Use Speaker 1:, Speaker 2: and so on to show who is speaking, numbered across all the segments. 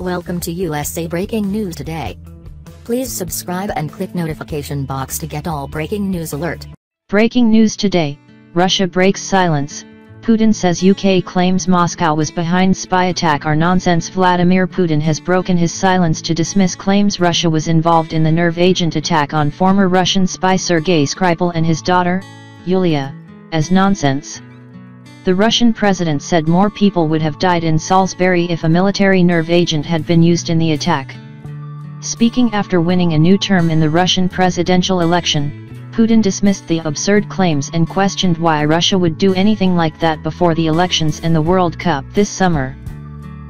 Speaker 1: Welcome to USA Breaking News Today. Please subscribe and click notification box to get all breaking news alert.
Speaker 2: Breaking news today, Russia breaks silence. Putin says UK claims Moscow was behind spy attack are nonsense Vladimir Putin has broken his silence to dismiss claims Russia was involved in the nerve agent attack on former Russian spy Sergei Skripal and his daughter, Yulia, as nonsense. The Russian president said more people would have died in Salisbury if a military nerve agent had been used in the attack. Speaking after winning a new term in the Russian presidential election, Putin dismissed the absurd claims and questioned why Russia would do anything like that before the elections and the World Cup this summer.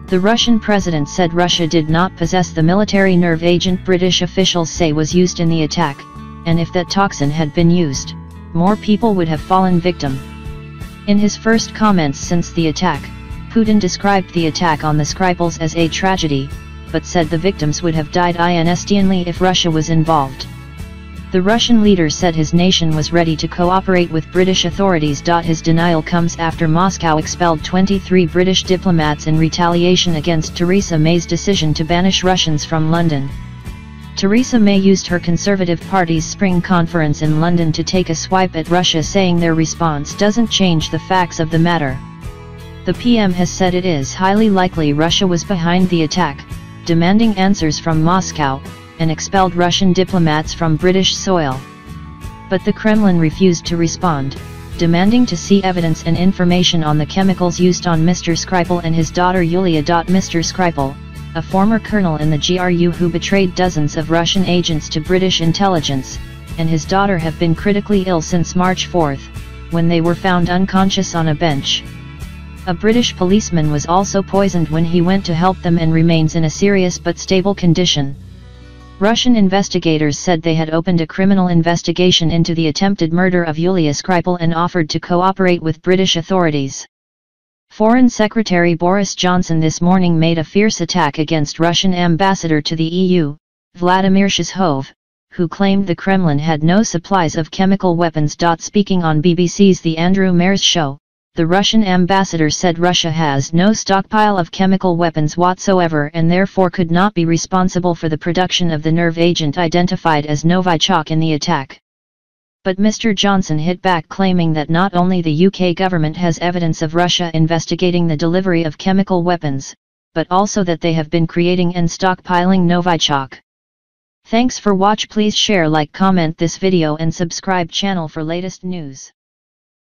Speaker 2: The Russian president said Russia did not possess the military nerve agent British officials say was used in the attack, and if that toxin had been used, more people would have fallen victim. In his first comments since the attack, Putin described the attack on the Skripals as a tragedy, but said the victims would have died instantly if Russia was involved. The Russian leader said his nation was ready to cooperate with British authorities. His denial comes after Moscow expelled 23 British diplomats in retaliation against Theresa May's decision to banish Russians from London. Theresa May used her Conservative Party's spring conference in London to take a swipe at Russia saying their response doesn't change the facts of the matter. The PM has said it is highly likely Russia was behind the attack, demanding answers from Moscow, and expelled Russian diplomats from British soil. But the Kremlin refused to respond, demanding to see evidence and information on the chemicals used on Mr. Skripal and his daughter Yulia. Mr. Skripal, a former colonel in the GRU who betrayed dozens of Russian agents to British intelligence, and his daughter have been critically ill since March 4, when they were found unconscious on a bench. A British policeman was also poisoned when he went to help them and remains in a serious but stable condition. Russian investigators said they had opened a criminal investigation into the attempted murder of Yulia Skripal and offered to cooperate with British authorities. Foreign Secretary Boris Johnson this morning made a fierce attack against Russian ambassador to the EU, Vladimir Chizhov, who claimed the Kremlin had no supplies of chemical weapons. Speaking on BBC's The Andrew Marrs Show, the Russian ambassador said Russia has no stockpile of chemical weapons whatsoever and therefore could not be responsible for the production of the nerve agent identified as Novichok in the attack. But Mr. Johnson hit back claiming that not only the UK government has evidence of Russia investigating the delivery of chemical weapons, but also that they have been creating and stockpiling Novichok. Thanks for watch please share like comment this video and subscribe channel for latest news.